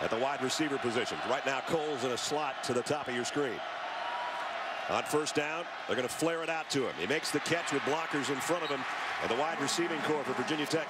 at the wide receiver position. Right now, Cole's in a slot to the top of your screen. On first down, they're going to flare it out to him. He makes the catch with blockers in front of him, and the wide receiving corps for Virginia Tech